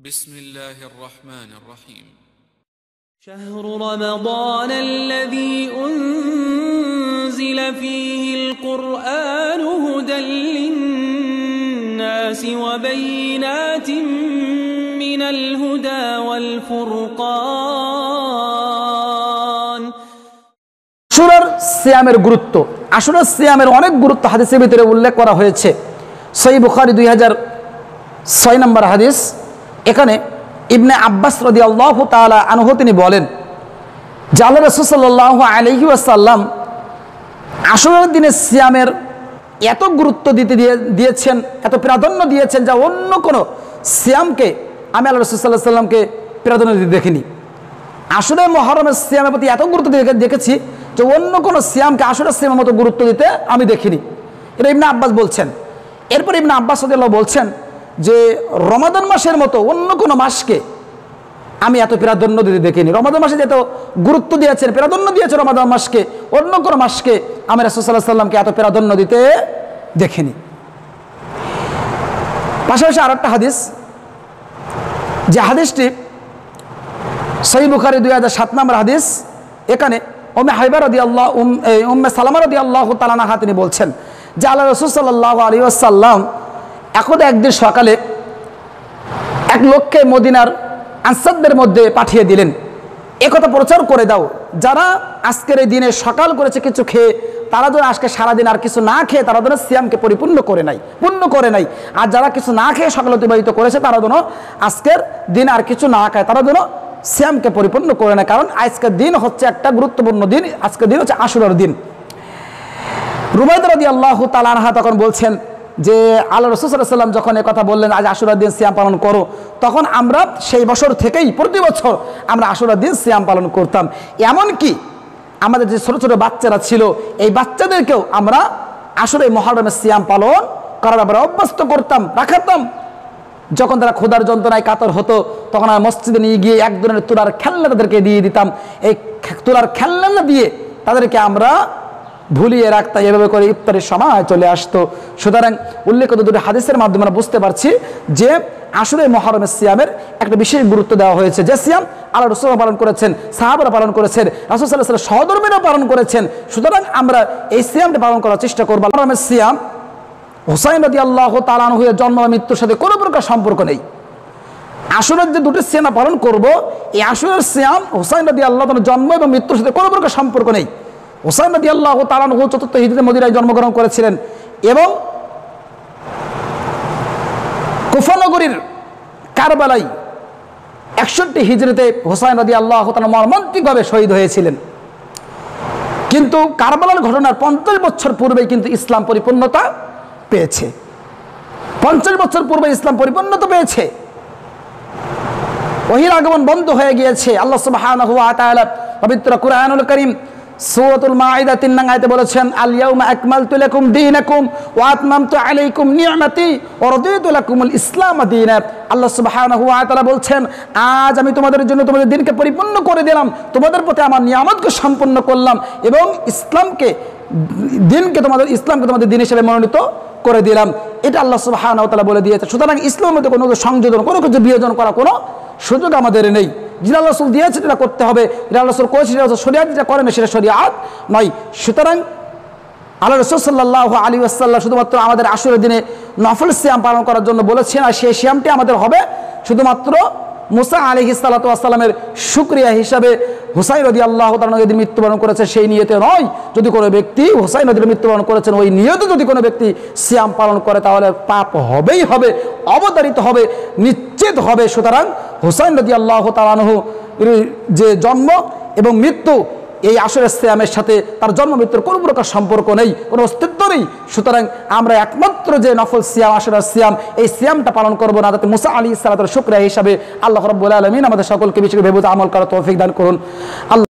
بسم الله الرحمن الرحيم شهر رمضان الذي أنزل فيه القرآن هدى للناس وبينات من الهدى والفرقان আশুরার সিয়ামের গুরুত্ব আশুরার সিয়ামের অনেক গুরুত্ব হাদিসের ভিতরে উল্লেখ করা হয়েছে সই বুখারি দুই হাজার ছয় নম্বর হাদিস এখানে ইবনে আব্বাস রদি আল্লাহ তালা আনহ তিনি বলেন আল্লাহ রসুল্লাহ আলহি আসাল্লাম আশুরার দিনে সিয়ামের এত গুরুত্ব দিতে দিয়ে, দিয়েছেন, এত প্রাধান্য দিয়েছেন যা অন্য কোনো সিয়ামকে আমি আল্লাহ রসুল্লাহ সাল্লামকে প্রাধান্য দিতে দেখিনি। আসলে মহরমের সিয়ামের প্রতি এত গুরুত্ব দিয়ে দেখেছি যে অন্য কোনো সিয়ামকে আসলে সিয়ামের মতো গুরুত্ব দিতে আমি দেখিনি। এটা ইবনা আব্বাস বলছেন। এরপর ইবনা আব্বাস সদিল্লাহ বলছেন যে রমাদান মাসের মতো অন্য কোনো মাসকে আমি এত প্রাধান্য দিতে দেখিনি। রমাদান মাসে যে এত গুরুত্ব দিয়েছেন, প্রাধান্য দিয়েছে রমাদান মাসকে, অন্য কোনো মাসকে আমি রাসুসাল্লাহ সাল্লামকে এত প্রাধান্য দিতে দেখিনি। পাশাপাশি আর একটা হাদিস, যে হাদিসটি সহি বুখারি দুই হাজার সাত নম্বর হাদিস, এখানে ওমে হাইবার রদি আল্লাহ উম উম্মে সালামা রদি আল্লাহ তালানাহা তিনি বলছেন যে আল্লাহ রসুল সাল্লাহ আলী আসাল্লাম এখন একদিন সকালে এক লোককে মদিনার আনসারদের মধ্যে পাঠিয়ে দিলেন। একথা প্রচার করে দাও, যারা আজকের এই দিনে সকাল করেছে কিছু খেয়ে, তারা যেন আজকে সারাদিন আর কিছু না খেয়ে, তারা যেন সিয়ামকে পরিপূর্ণ করে নাই, পূর্ণ করে নাই। আর যারা কিছু না খেয়ে সকাল অতিবাহিত করেছে, তারা যেন আজকের দিন আর কিছু না খায়, তারা যেন সিয়ামকে পরিপূর্ণ করে নেয়। কারণ আজকের দিন হচ্ছে একটা গুরুত্বপূর্ণ দিন, আজকের দিন হচ্ছে আশুরার দিন। রুবায়দ রাদি আল্লাহ তালানহা তখন বলছেন যে আল্লাহ রসুল্লাম যখন কথা বললেন, আজ আশুরার দিন সিয়াম পালন করো, তখন আমরা সেই বছর থেকেই, প্রতি বছর আমরা আশুরার দিন সিয়াম পালন করতাম। এমনকি আমাদের যে ছোটো ছোটো বাচ্চারা ছিল, এই বাচ্চাদেরকেও আমরা আসলে মহারমের সিয়াম পালন করার ব্যাপারে অভ্যস্ত করতাম, রাখাতাম। যখন তারা ক্ষুধার যন্ত্রণায় কাতর হতো, তখন আমরা মসজিদে নিয়ে গিয়ে এক ধরনের তুলার খেলনা তাদেরকে দিয়ে দিতাম। এই তুলার খেলনা দিয়ে তাদেরকে আমরা ভুলিয়ে রাখতাম এভাবে করে ইফতারের সময় চলে আসতো। সুতরাং উল্লেখিত দুটি হাদিসের মাধ্যমে আমরা বুঝতে পারছি যে আসলে মহরমের সিয়ামের একটা বিশেষ গুরুত্ব দেওয়া হয়েছে। যে সিয়াম আল্লাহ রসুল পালন করেছেন, সাহাবরা পালন করেছেন, রাসুল সাল্লাহ সহধর্মীরা পালন করেছেন। সুতরাং আমরা এই সিয়ামটা পালন করার চেষ্টা করব। মহরমের সিয়াম, হুসাইন রদি আল্লাহ তালান হয়ে জন্ম মৃত্যুর সাথে কোনো প্রকার সম্পর্ক নেই। আসরের যে দুটি সিয়াম পালন করব, এই আসরের সিয়াম হোসাইন রদি আল্লাহ জন্ম এবং মৃত্যুর সাথে কোনো প্রকার সম্পর্ক নেই। হোসাইন রদি আল্লাহ তালান হু চতুর্থ হিজড়ে মদিরায় জন্মগ্রহণ করেছিলেন এবং কুফানগরীর কারবালাই একষট্টি হিজড়িতে হোসাইন রদি আল্লাহ তালা মর্মান্তিকভাবে শহীদ হয়েছিলেন। কিন্তু কারবালার ঘটনার পঞ্চাশ বছর পূর্বেই কিন্তু ইসলাম পরিপূর্ণতা পেয়েছে। পঞ্চাশ বছর পূর্বে ইসলাম পরিপূর্ণতা পেয়েছে। ওহির আগমন বন্ধ হয়ে গিয়েছে। আল্লাহ তাআলা পবিত্র কুরআনুল কারীম সূরাতুল মাঈদা 3 নং বলেছেন, আল ইয়াউমা আকমালতু লাকুম দীনাকুম ওয়া আতমামতু আলাইকুম নি'মাতি ওয়া রাদিতু লাকুমুল ইসলাম দীনা। আল্লাহ সুবহানাহু ওয়া তাআলা বলছেন, আজ আমি তোমাদের জন্য তোমাদের দিনকে পরিপূর্ণ করে দিলাম, তোমাদের প্রতি আমার নিয়ামতকে সম্পূর্ণ করলাম এবং ইসলামকে, দিনকে তোমাদের, ইসলামকে তোমাদের দিন হিসেবে মনোনীত করে দিলাম। এটা আল্লাহ সুবহানাহু ওয়া তাআলা বলে দিয়েছে। সুতরাং ইসলামের মধ্যে কোনো সংযোজন, কোনো কিছু বিয়োজন করা কোনো সুযোগ আমাদের নেই। যেটা রসুল দিয়েছে সেটা করতে হবে। যেটা রসুল করেছে সেটা শরিয়াত যেটা করে না সেটা শরিয়াত নয়। সুতরাং আল্লাহ রসুল সাল্লাহ আলী আসাল্লাহ শুধুমাত্র আমাদের আসরের দিনে নফল শ্যাম পালন করার জন্য বলেছেন, আর সেই শ্যামটি আমাদের হবে শুধুমাত্র মুসা আলী হিসালাতামের সুক্রিয়া হিসাবে হুসাইন নদী আল্লাহ তালন মৃত্যুবরণ করেছে সেই নিয়তে নয়। যদি কোনো ব্যক্তি হুসাইন নদীর মৃত্যুবরণ করেছেন, ওই নিয়তে যদি কোনো ব্যক্তি শ্যাম পালন করে, তাহলে পাপ হবেই হবে, অবতারিত হবে, নিশ্চিত হবে। সুতরাং হুসাইন নদী আল্লাহ তালানহ যে জন্ম এবং মৃত্যু, এই আসরের শ্যামের সাথে তার জন্ম মৃত্যুর কোনো প্রকার সম্পর্ক নেই, কোনো অস্তিত্ব নেই সুতরাং আমরা একমাত্র যে নফল সিয়াম আসরের সিয়াম, এই সিয়ামটা পালন করব না। যাতে মুসা আলী ইসালাতর শুক্রিয়া হিসাবে আল্লাহ রব্বুল আলমিন আমাদের সকলকে বেশি ভেবে আমল করা তৌফিক দান করুন। আল্লাহ